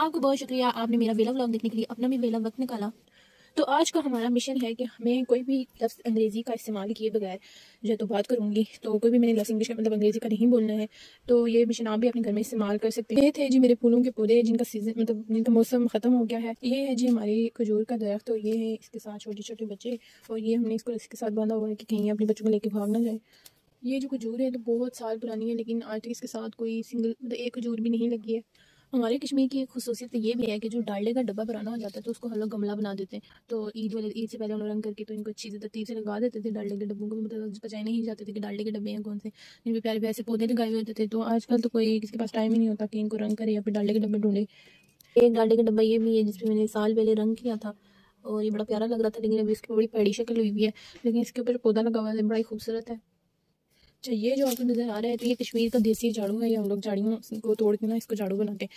आपको बहुत शुक्रिया, आपने मेरा वेला व्लॉग देखने के लिए अपना भी वेला वक्त निकाला। तो आज का हमारा मिशन है कि हमें कोई भी लफ्ज़ अंग्रेज़ी का इस्तेमाल किए बगैर जो तो बात करूँगी। तो कोई भी मैंने लफ्ज़ इंग्लिश का मतलब अंग्रेज़ी का नहीं बोलना है तो ये मिशन आप भी अपने घर में इस्तेमाल कर सकते हैं। ये थे जी मेरे फूलों के पौधे, जिनका सीज़न मतलब जिनका मौसम ख़त्म हो गया है। ये है जी हमारे खजूर का दरख्त, और ये है इसके साथ छोटे छोटे बच्चे, और ये हमने इसको इसके साथ बांधा हुआ है कि कहीं अपने बच्चों को लेकर भाग ना जाए। ये जो खजूर है तो बहुत साल पुरानी है, लेकिन आज तक इसके साथ कोई सिंगल मतलब एक खजूर भी नहीं लगी है। हमारे कश्मीर की एक खसूसियत ये भी है कि जो डाले का डब्बा पुराना हो जाता है तो उसको हम लोग गमला बना देते हैं। तो ईद वाले, ईद से पहले लोग रंग करके तो इनको अच्छी से तरतीब से लगा देते थे डाले के डब्बों को। मतलब बचाए नहीं जाते थे कि डाले के डब्बे हैं कौन से। इन पर प्यारे प्यारे पौधे लगाए हुए होते थे। तो आजकल तो कोई किसी के पास टाइम ही नहीं होता कि इनको रंग करे या फिर डाले के डब्बे ढूंढे। एक डाले का डब्बा ये भी है जिसमें मैंने साल पहले रंग किया था और ये बड़ा प्यारा लग रहा था, लेकिन अभी इसकी बड़ी पैड़ी शक्ल हुई भी है। लेकिन इसके ऊपर पौधा लगा हुआ है, बड़ा ही खूबसूरत है। अच्छा ये जो आपको नज़र आ रहा है तो ये कश्मीर का देसी झाड़ू है, ये हम लोग झाड़ियों को तोड़ के ना इसको झाड़ू बनाते हैं।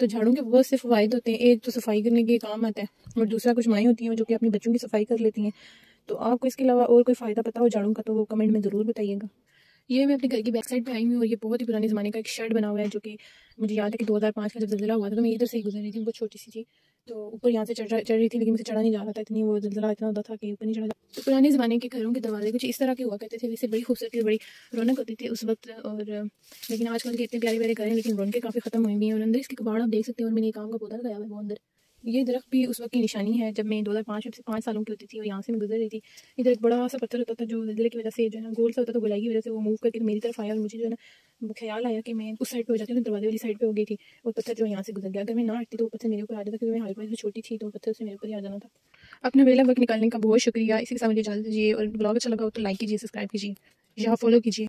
तो झाड़ू के बहुत से फ़वाद होते हैं। एक तो सफ़ाई करने के काम आता है, और दूसरा कुछ माएँ होती हैं जो कि अपने बच्चों की सफ़ाई कर लेती हैं। तो आपको इसके अलावा और कोई फ़ायदा पता हो झाड़ू का तो वो कमेंट में ज़रूर बताइएगा। ये मैं अपने घर की बैक साइड पे आई हूँ, और ये बहुत ही पुराने ज़माने का एक शर्ट बना हुआ है, जो कि मुझे याद है कि 2005 का जब जल्जला हुआ था तो मैं इधर से ही गुजर रही थी, बहुत छोटी सी थी तो ऊपर यहाँ से चढ़ चढ़ रही थी, लेकिन मुझे चढ़ा नहीं जा रहा था, इतनी वो जलजला इतना होता था कि ऊपर नहीं चढ़ा तो पुराने ज़माने के घरों के दरवाजे कुछ इस तरह के हुआ करते थे वैसे बड़ी खूबसूरती बड़ी रौनक होती थी उस वक्त, और, लेकिन आजकल के इतने प्यारे प्यारे घर हैं, लेकिन रौनकें काफ़ी ख़त्म हुई हुई हैं, और अंदर इसके कबाड़ आप देख सकते हैं, और मैंने काम का पौधा लगाया हुआ है, वो अंदर। ये दरख्त भी उस वक्त की निशानी है, जब मैं 2005 से पाँच सालों की होती थी और यहाँ से मैं गुजर रही थी। इधर एक बड़ा सा पत्थर होता था जो जल्दे की वजह से जो है ना, गोल सा होता था, गुलाई की वजह से वो मूव करके मेरी तरफ़ आया और मुझे जो है ना ख्याल आया कि मैं उस साइड पर हो जाती हूँ, दरवाजे वाली साइड पर हो गई थी और पत्थर जो यहाँ से गुजर गया। अगर मैं ना हटती तो पत्थर मेरे ऊपर आ जाता, क्योंकि मैं हाइट में छोटी थी तो पत्थर से मेरे ऊपर ही आ जाना था। अपना वेला वक्त निकालने का बहुत शुक्रिया। इसी के साथ मुझे इजाज़त दीजिए और ब्लॉग अच्छा लगा हो तो लाइक कीजिए सब्सक्राइब कीजिए। या फॉलो कीजिए।